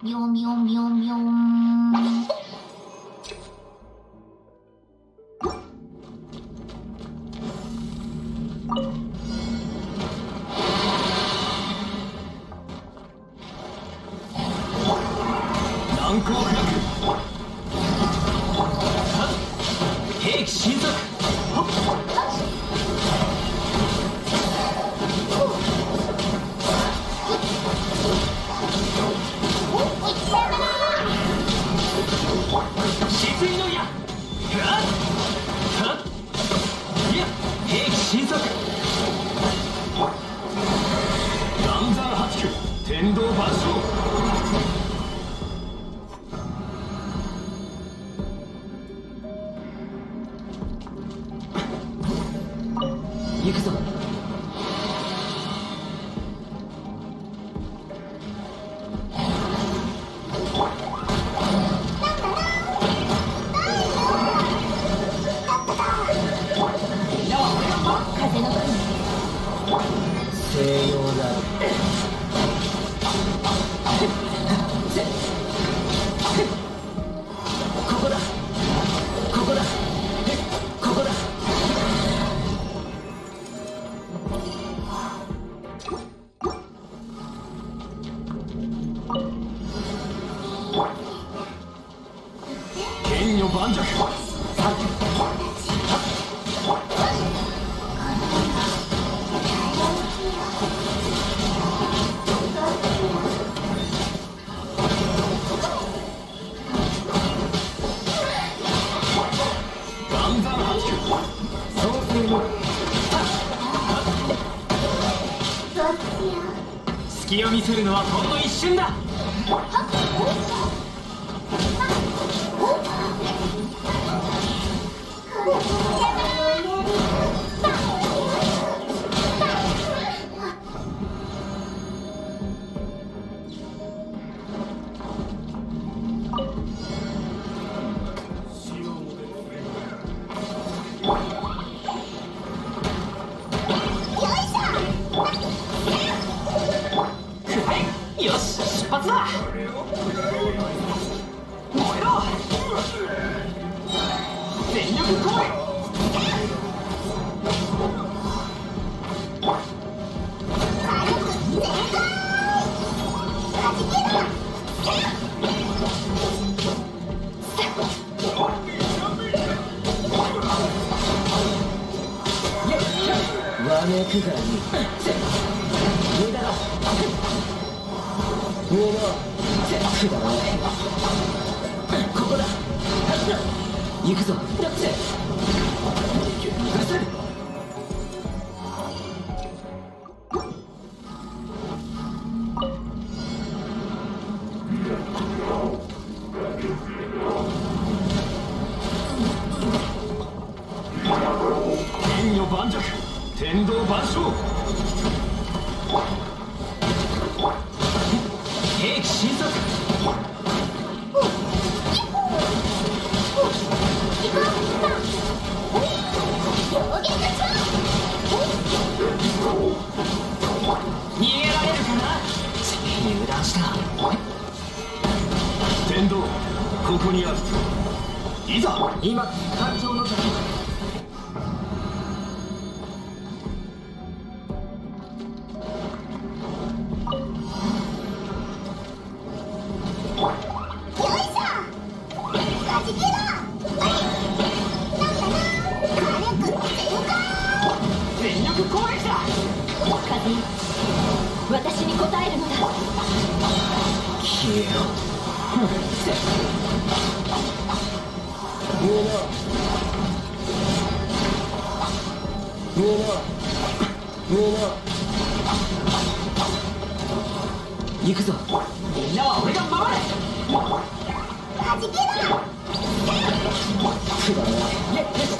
喵喵喵喵。難攻不落兵器新作行くぞ。隙を見せるのはほんの一瞬だ。よし出発だ。燃えろ。全力来い。わめくがいい無能くだなここだ行くぞだって許せる天道万象。兵器新作逃げられるかな油断した天道ここにあるいざ今感情の時やった私に答えるのだ消えろなな行くぞみんなは俺が守れはじけくだらない